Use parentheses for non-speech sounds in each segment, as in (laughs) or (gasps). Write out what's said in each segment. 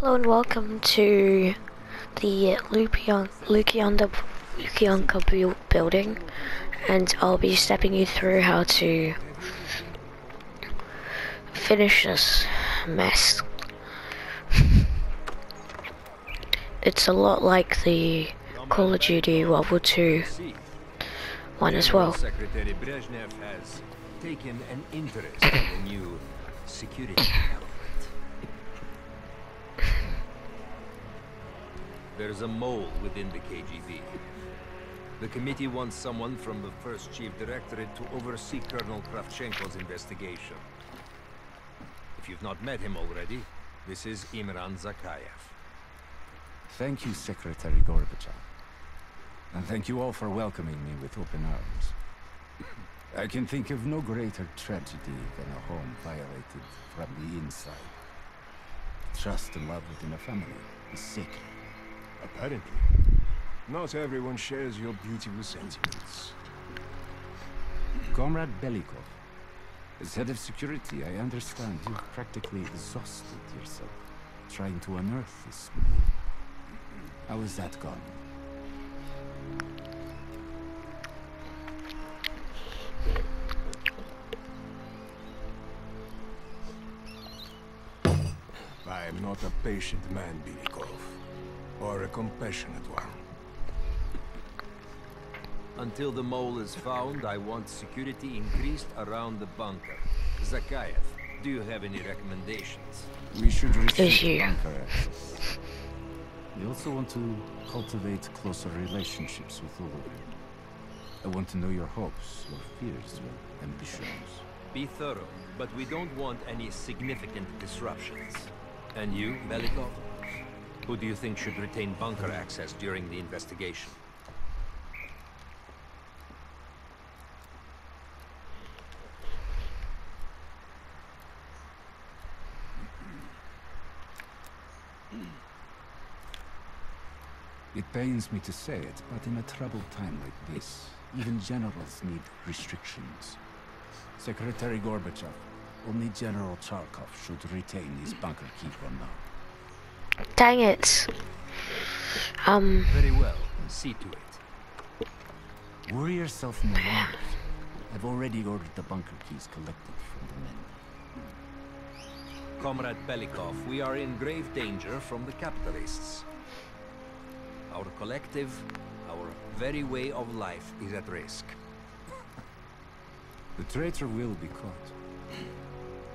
Hello and welcome to the Lupion, Lukionda, Lukionka bu- building and I'll be stepping you through how to finish this mess. (laughs) It's a lot like the Call of Duty World War II one as well. Secretary Brezhnev has taken an interest in the new security (clears throat) There's a mole within the KGB. The committee wants someone from the first chief directorate to oversee Colonel Kravchenko's investigation. If you've not met him already, this is Imran Zakhaev. Thank you, Secretary Gorbachev. And thank you all for welcoming me with open arms. I can think of no greater tragedy than a home violated from the inside. Trust and love within a family is sacred. Apparently. Not everyone shares your beautiful sentiments. Comrade Belikov, as head of security, I understand you've practically exhausted yourself trying to unearth this man. How has that gone? I am not a patient man, Belikov. Or a compassionate one. Until the mole is found, I want security increased around the bunker. Zakhaev, do you have any recommendations? We should Is receive you. bunker access. We also want to cultivate closer relationships with all of you. I want to know your hopes, your fears, your ambitions. Be thorough, but we don't want any significant disruptions. And you, Belikov? Who do you think should retain bunker access during the investigation? It pains me to say it, but in a troubled time like this, even generals need restrictions. Secretary Gorbachev, only General Charkov should retain his bunker key for now. Dang it. Um, Very well. See to it. Worry yourself no longer. I've already ordered the bunker keys collected from the men. Comrade Belikov, we are in grave danger from the capitalists. Our collective, our very way of life is at risk. The traitor will be caught.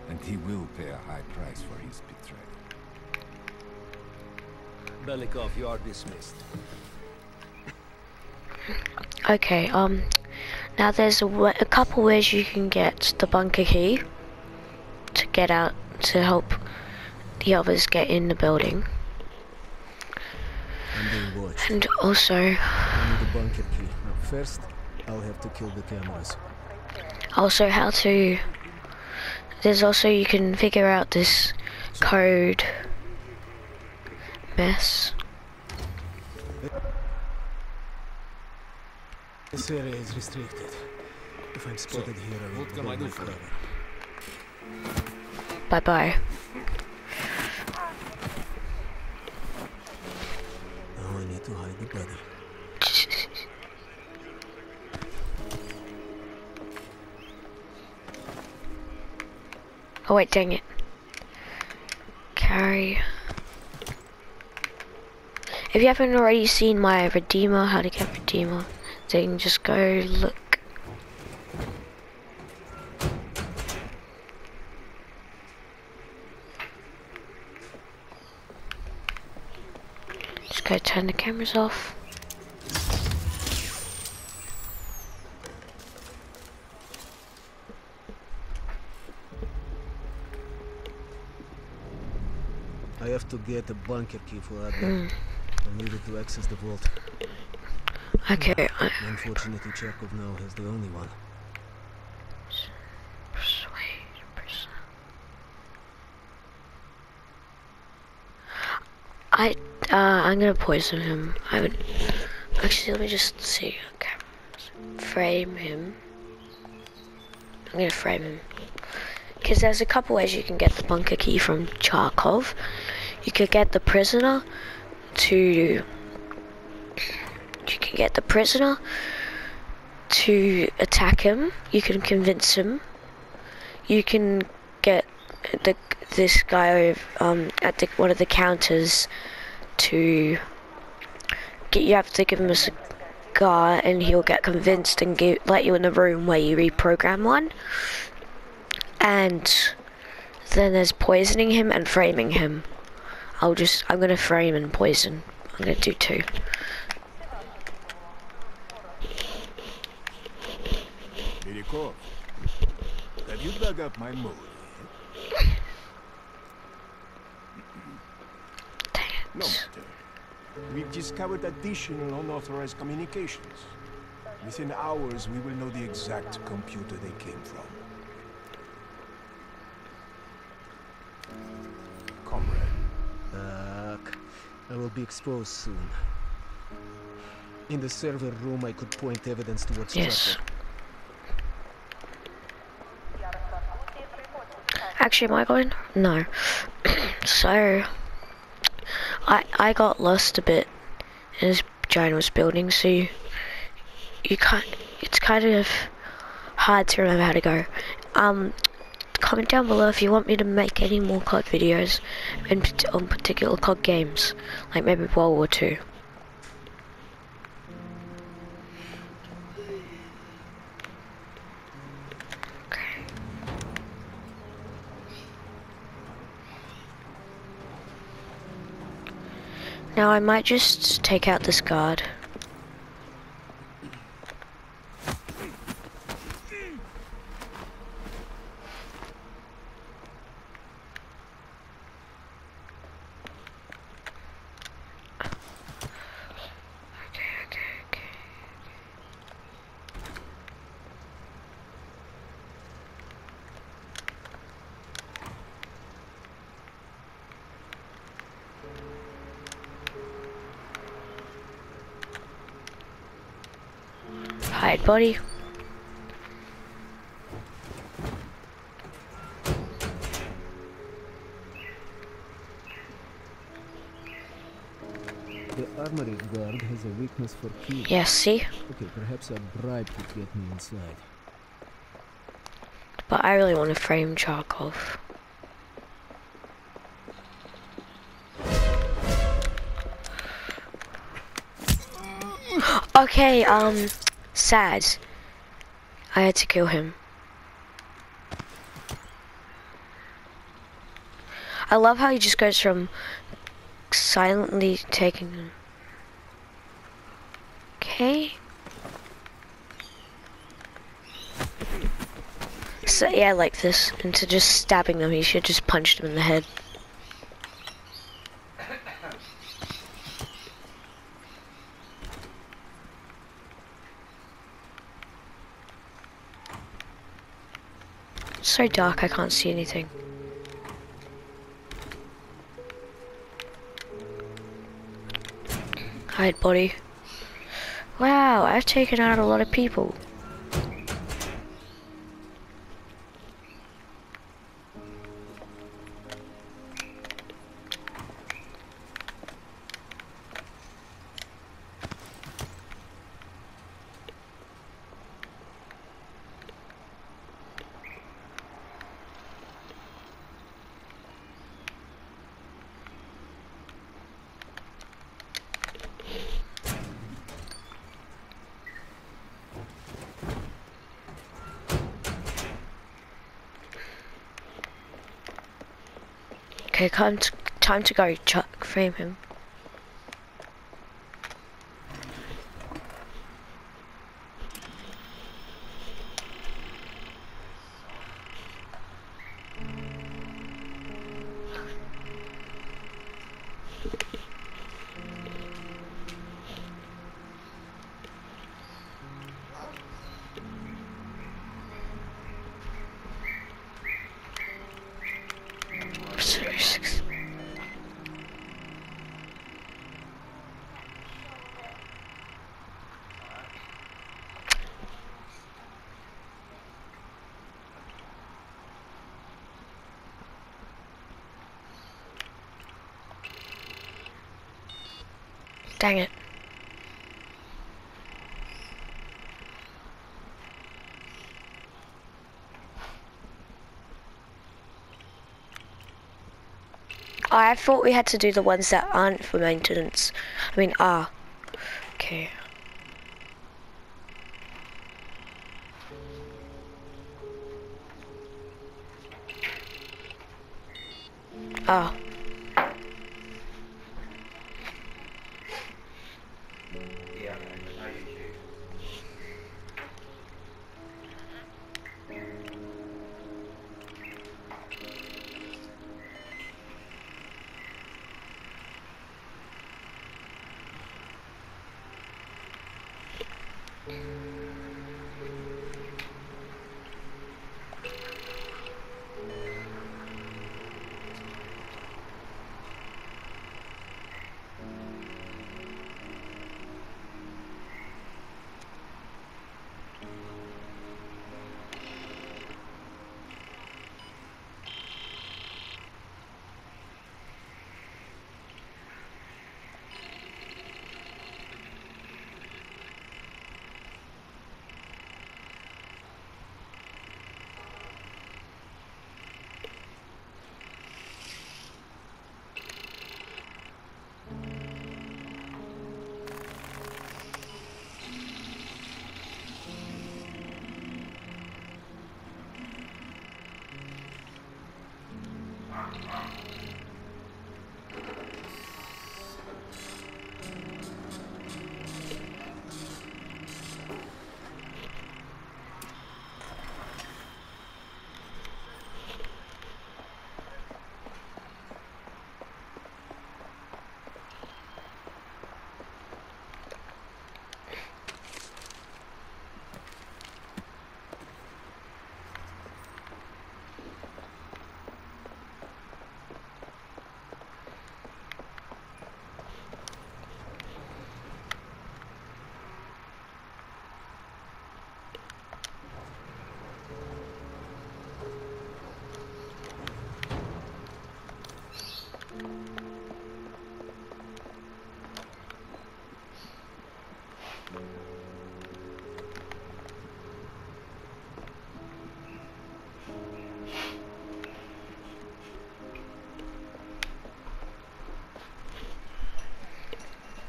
And he will pay a high price for his betrayal. Belikov, you are dismissed. okay, um, now there's a, a couple ways you can get the bunker key to get out, to help the others get in the building. I'm being watched. And also, I need a bunker key. Now, first, I'll have to kill the cameras. also how to, there's also you can figure out this code mess. This area is restricted. If I'm spotted here, I will can I hold do my for. Bye bye. Now I need to hide the body. Oh wait, dang it. Carry. If you haven't already seen my Redeemer, how to get Redeemer, then just go look. Just go turn the cameras off. I have to get a bunker key for Hmm. Adler. I need it to access the vault. Okay, I, Unfortunately, Charkov now has the only one. Persuade person. I uh I'm gonna poison him. I would actually let me just see. Okay. Frame him. I'm gonna frame him. Because there's a couple ways you can get the bunker key from Charkov. you could get the prisoner to you can get the prisoner to attack him. You can convince him. You can get the this guy um, at the, one of the counters to get you have to give him a cigar and he'll get convinced and give, let you in the room where you reprogram one and then there's poisoning him and framing him I'll just I'm gonna frame and poison I'm gonna do two Belikov, have you dug up my? Dang No matter. We've discovered additional unauthorized communications. Within hours, we will know the exact computer they came from. I will be exposed soon. In the server room, I could point evidence towards Yes. Actually, am I going? No. (clears throat) so, I I got lost a bit in this ginormous building, so you, you can't. It's kind of hard to remember how to go. Um, comment down below if you want me to make any more COD videos in on particular COD games, like maybe World War Two. Okay. Now I might just take out this guard. Okay, okay, okay. Hide body. The armory guard has a weakness for keys. Yes, see? Okay, perhaps a bribe could get me inside. But I really want to frame Charkov. Okay, um, sad. I had to kill him. I love how he just goes from silently taking them. Okay. So yeah, like this. Into just stabbing them, he should just punch them in the head. So dark, I can't see anything. Hide body. Wow, I've taken out a lot of people. Okay, time to, time to go, Chuck. Frame him. I thought we had to do the ones that aren't for maintenance. I mean, are. Okay. Ah.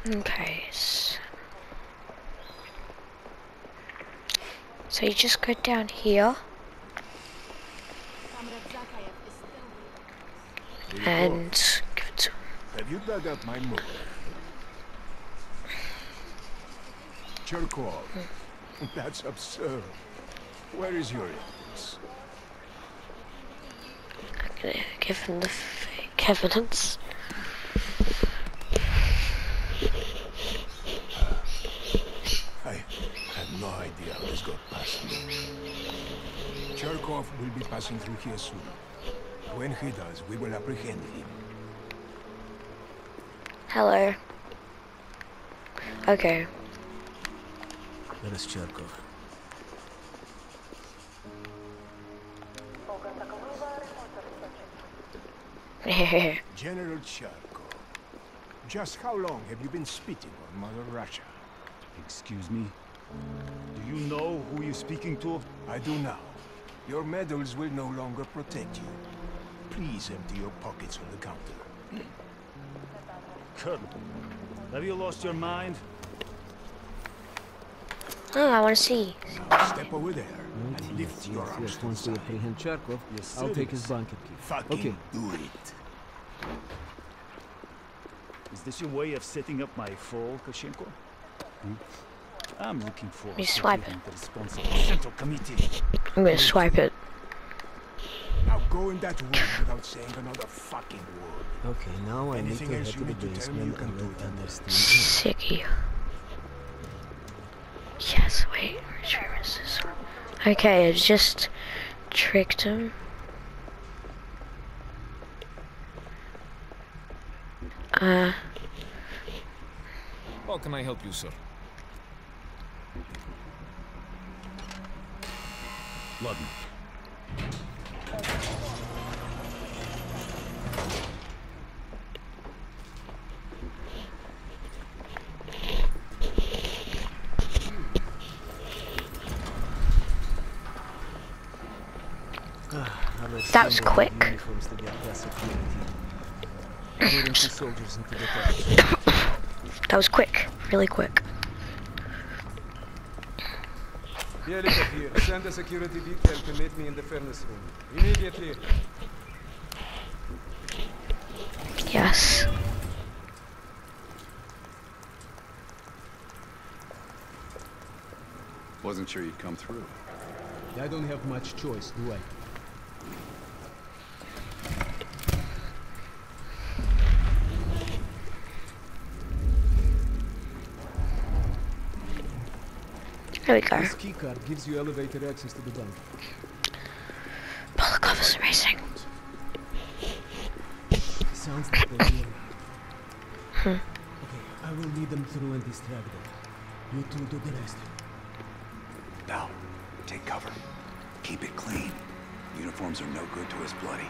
Okay. So, so you just go down here and give it to Have you dug up my mole? Charkov. Hmm. (laughs) That's absurd. Where is your evidence? I'm gonna give him the fake evidence. I had no idea how this got past me. Charkov will be passing through here soon. When he does, we will apprehend him. Hello. Okay. Where is Charkov? (laughs) General Charkov. Just how long have you been spitting on Mother Russia? Excuse me? Do you know who you're speaking to? I do now. Your medals will no longer protect you. Please empty your pockets on the counter. Colonel, have you lost your mind? oh, I want to see. Now step over there and lift your Yes, arms yes, to the once we side. apprehend Charkov, Yes, I'll take his blanket key. Fucking Okay. do it. Is this your way of setting up my fall, Kravchenko? Hmm? I'm looking for You a swipe competent, responsible central committee. I'm gonna swipe it. Now go in that room without saying another fucking word. Okay, now I need to head else to you the to tell basement can and do let it under. Anderstein Sicky. Yes, wait, which this? Okay, I just tricked him. Uh, How can I help you, sir? Ludden. That was quick. that was quick, really quick. Here. Send a security detail to meet me in the furnace room. Immediately. Yes. Wasn't sure you'd come through. I don't have much choice, do I? There we go. This keycard gives you elevator access to the bunker. Polakov is racing. Sounds like they're near. Hmm. Okay, I will lead them through and distract them. You two do the rest. Now, take cover. Keep it clean. Uniforms are no good to us bloody.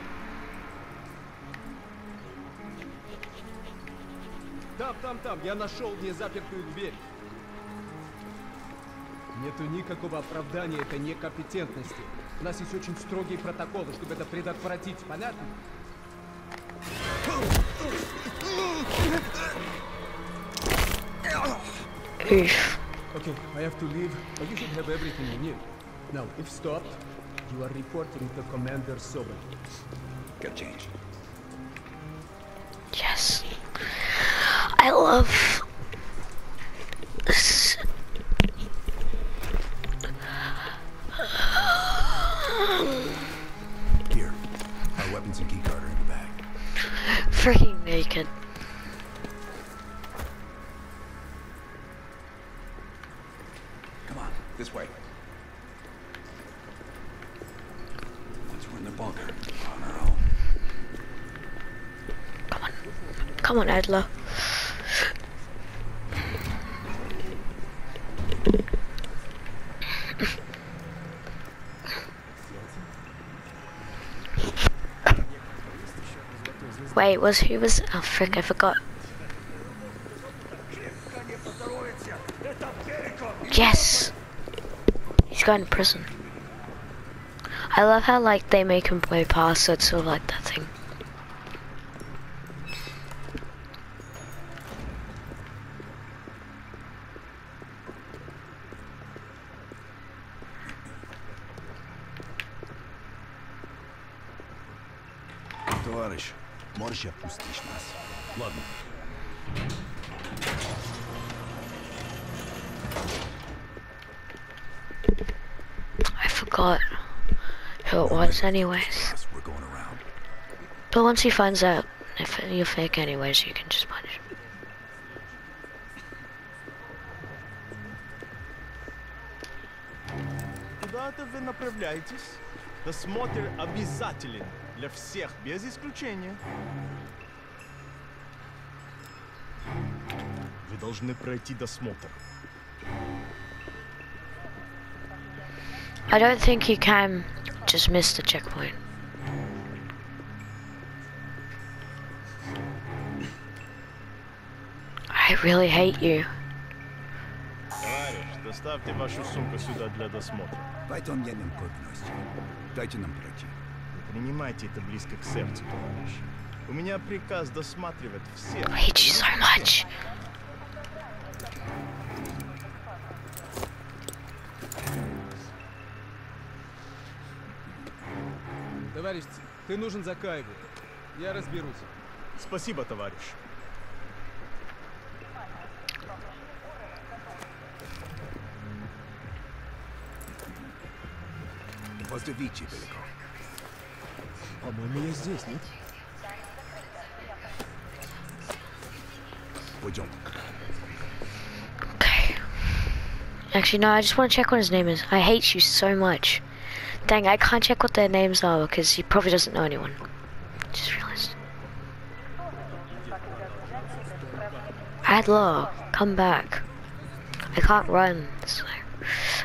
Там, там, там, я нашел незапертую дверь. Нету никакого оправдания этой некомпетентности. У нас есть очень строгие протоколы, чтобы это предотвратить, понятно? Oof. Okay, I have to leave, but you should have everything you need. Now, if stopped, you are reporting to Commander Sobel. Got change. Yes. I love Here. Our weapons and keycard are in the bag. Freaking naked. Come on, this way. Once we're in the bunker, on our own. Come on, Adler. Wait, was who was? Oh frick, I forgot. Yes, he's going to prison. I love how like they make him play passwords sort of like I forgot who it was anyways. Yes, we're going around. But once he finds out if you're fake anyways, you can just punish him. Куда это вы направляетесь? Досмотр обязателен для всех, без исключения. должны пройти досмотр. I don't think you can just miss the checkpoint. I really hate you. Товарищ, доставьте вашу сумку сюда для досмотра. Дайте он едем код носит. Дайте нам пройти. Не принимайте это близко к сердцу, товарищ. У меня приказ досматривать всех. I hate you so much. Товарищ, ты нужен за Кайву. Я разберусь. Спасибо, товарищ. Поздравите, Беляков. По-моему, я здесь, нет? Пойдем. Okay. Actually, no, I just want to check what his name is. I hate you so much. Dang, I can't check what their names are because he probably doesn't know anyone. Just realized. Adler, come back. I can't run it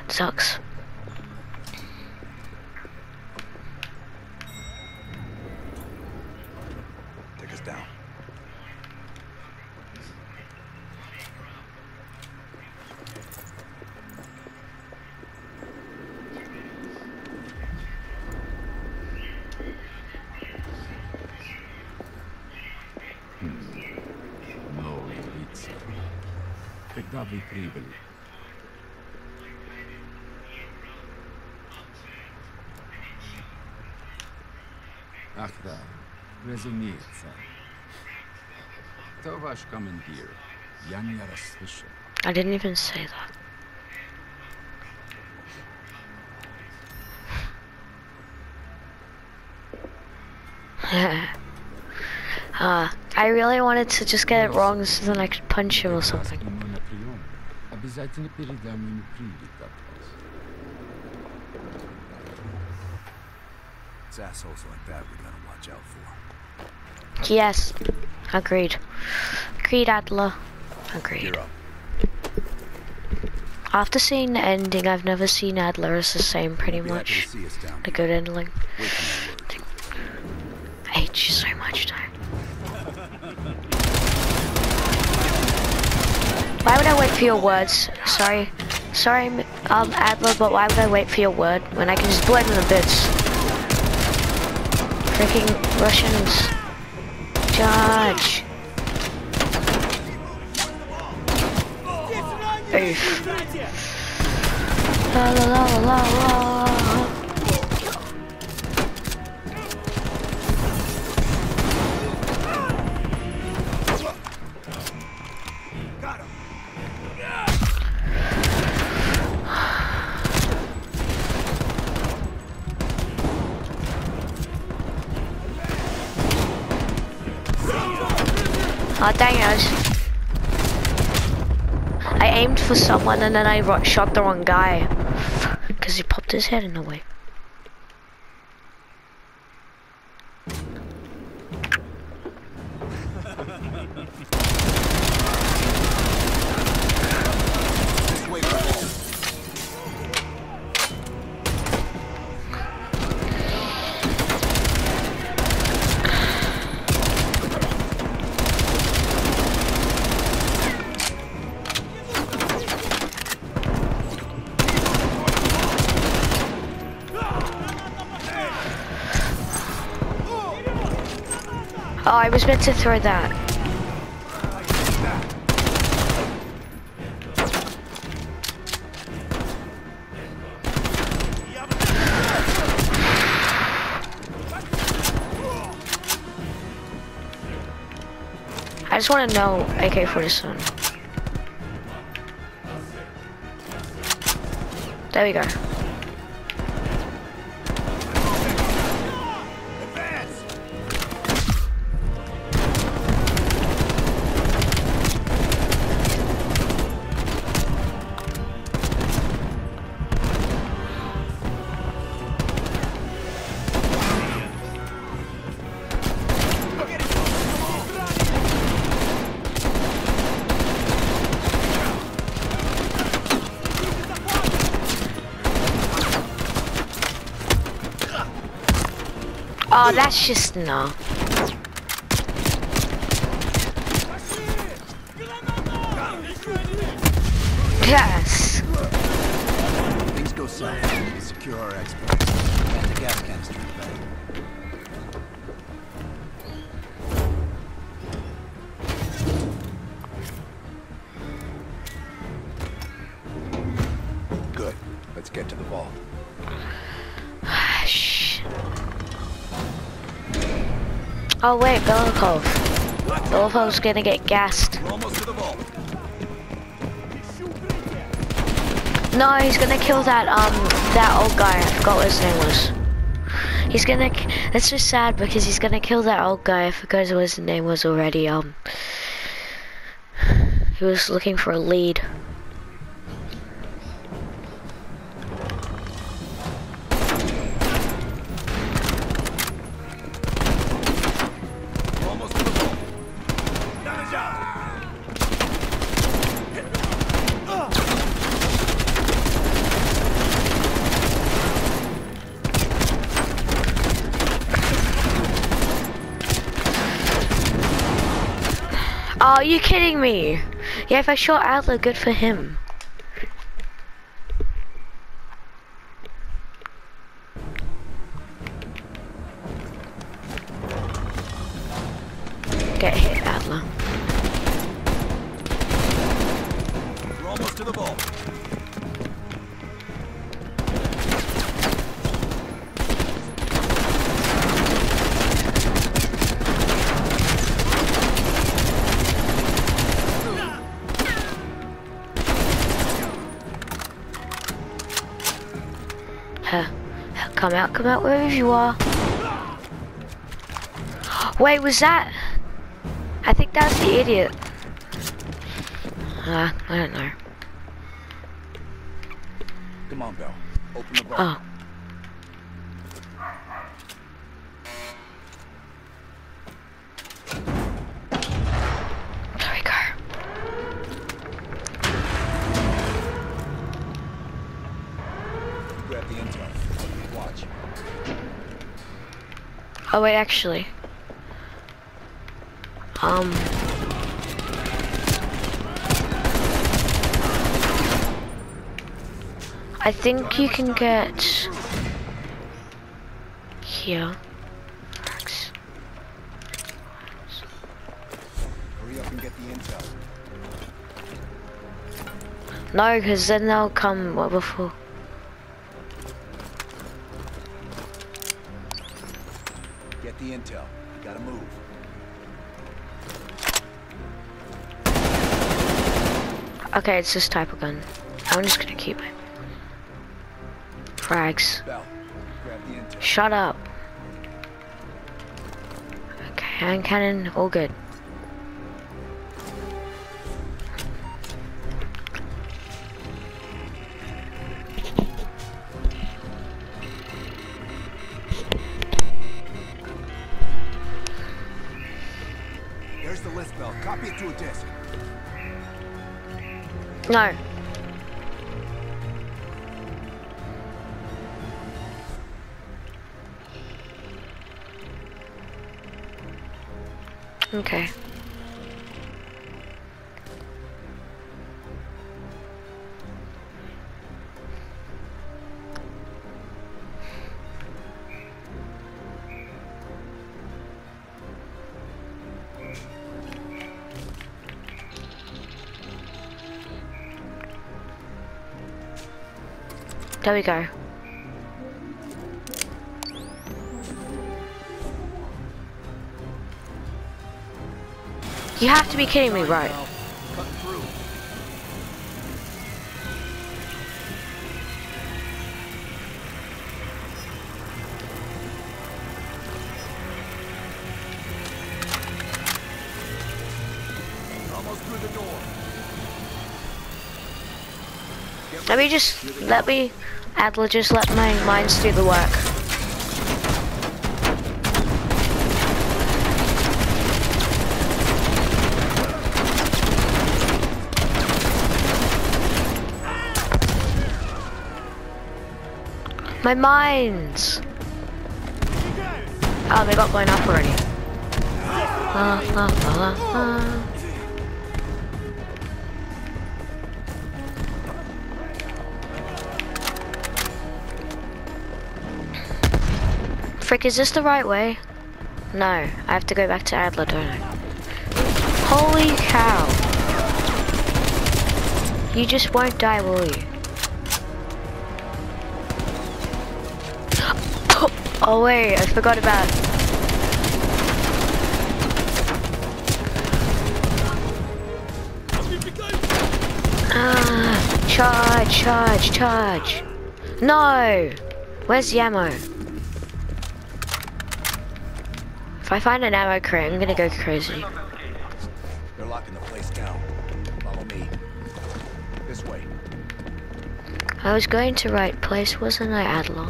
sucks. Take us down. Da, rezonnica. To wasz komendir, Jan Jarosłysza. I didn't even say that. (laughs) uh, I really wanted to just get it wrong so then I could punch him or something Ему на прием. Обязательно передам ему привет от вас. It's assholes like that we gotta watch out for. Yes. Agreed. Agreed, Adler. Agreed. You're up. After seeing the ending, I've never seen Adler as the same pretty Be happy to much. see us down A here. good ending. For your words? Sorry. Sorry, um, Adler, but why would I wait for your word when I can just blow them to bits? Freaking Russians. Judge. Oof. La la la la la la. Oh dang it! I aimed for someone and then I shot the wrong guy (laughs) because he popped his head in the way. Oh, I was meant to throw that. I just want to know AK-47. There we go. Oh, that's just no. Yes. Things go south. Secure our. Oh wait, Belikov. Belikov's gonna get gassed. No, he's gonna kill that um that old guy. I forgot what his name was. He's gonna. That's just sad because he's gonna kill that old guy. I forgot what his name was already. Um, he was looking for a lead. Are you kidding me? Yeah, if I shot Adler, good for him. Come out, wherever you are. Wait, was that? I think that's the idiot. Uh, I don't know. Oh wait, actually. Um. I think you can get here. No, because then they'll come what before. Intel. You gotta move. Okay, it's this type of gun. I'm just gonna keep it. Frags. Bell. Grab the intel. Shut up. Okay, hand cannon, all good. No. Okay. There we go. You have to be kidding me, right? Let me just, let me, Adler, just let my minds do the work. My mines! Oh, they got blown up already. La, la, la, Frick, is this the right way? No, I have to go back to Adler, don't I? Holy cow! You just won't die, will you? (gasps) Oh wait, I forgot about. Ah, charge, charge, charge. No! Where's the ammo? If I find an ammo crate, I'm gonna go crazy. They're locking the place down. Follow me. This way. I was going to right place, wasn't I, Adler?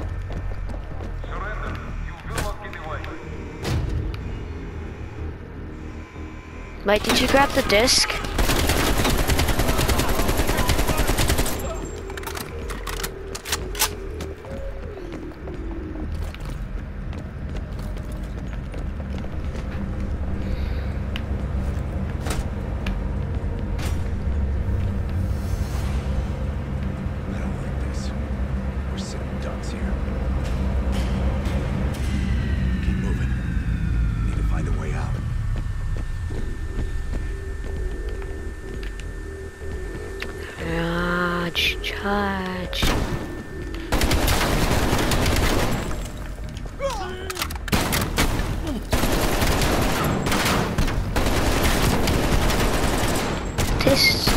Wait, did you grab the disc?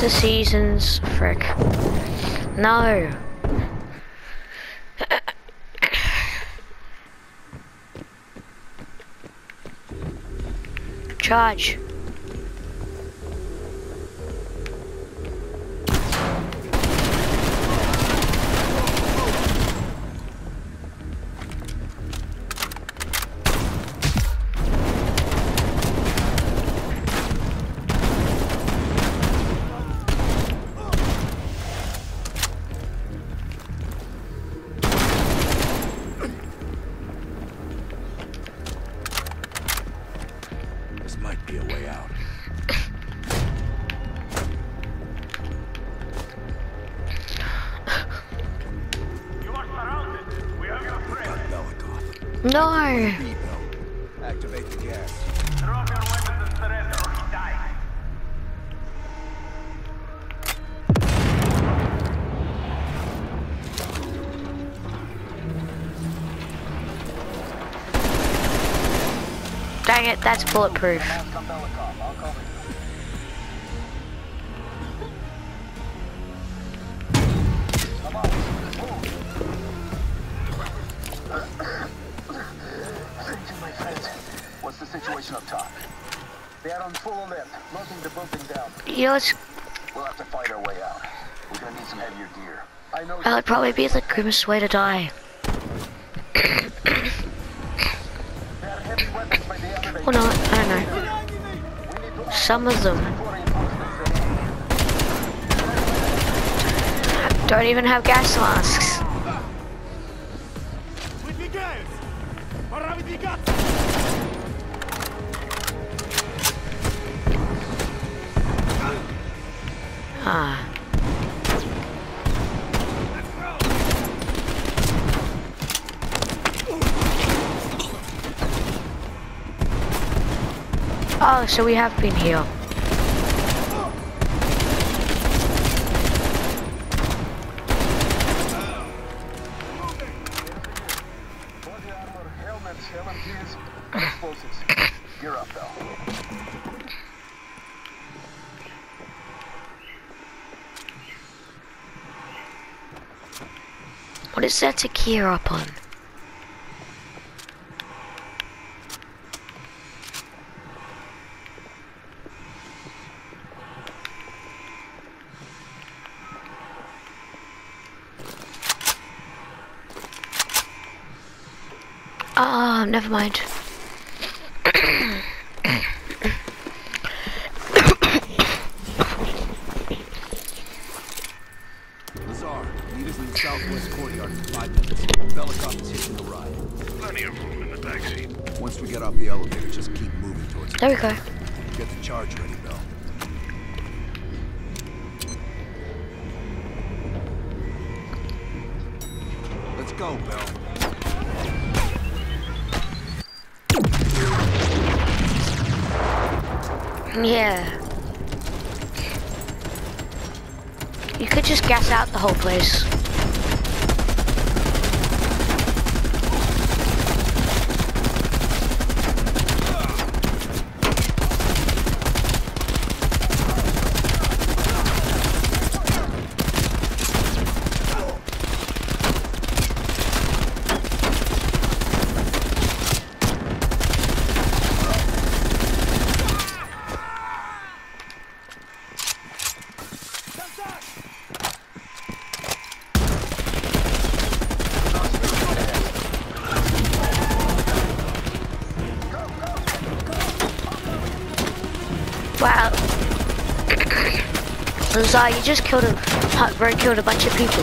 The season's frick. No. Charge. Dang it, that's bulletproof. What's the situation up top? They are on full alert, locking the building down. You know, it's, We'll have to fight our way out. We're gonna need some heavier gear. I know that would probably be the grimmest way to die. Or not, I don't know. Some of them don't even have gas masks. Oh, so we have been here. What is that to gear up on? Ah, never mind. Lazar, meet us in the southwest courtyard in five minutes. Belikov is hitching a ride. Plenty of room in the backseat. Once we get off the elevator, just keep moving towards it. There we go. Get the charge ready, Bell. Let's go, Bell. Yeah. You could just gas out the whole place. Wow. Lazar, you just killed a, bird killed a bunch of people.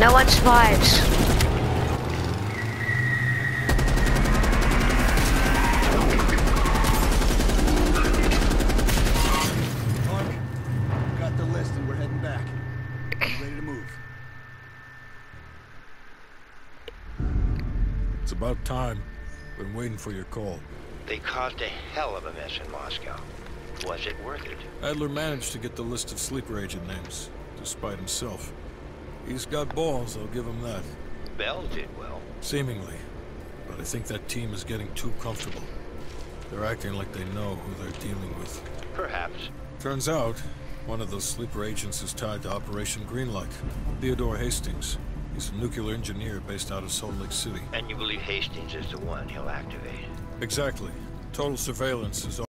No one survives. Waiting for your call. They caused a hell of a mess in Moscow. Was it worth it? Adler managed to get the list of sleeper agent names, despite himself. He's got balls, I'll give him that. Bell did well. Seemingly. But I think that team is getting too comfortable. They're acting like they know who they're dealing with. Perhaps. Turns out, one of those sleeper agents is tied to Operation Greenlight. Theodore Hastings. He's a nuclear engineer based out of Salt Lake City. And you believe Hastings is the one he'll activate? Exactly. Total surveillance is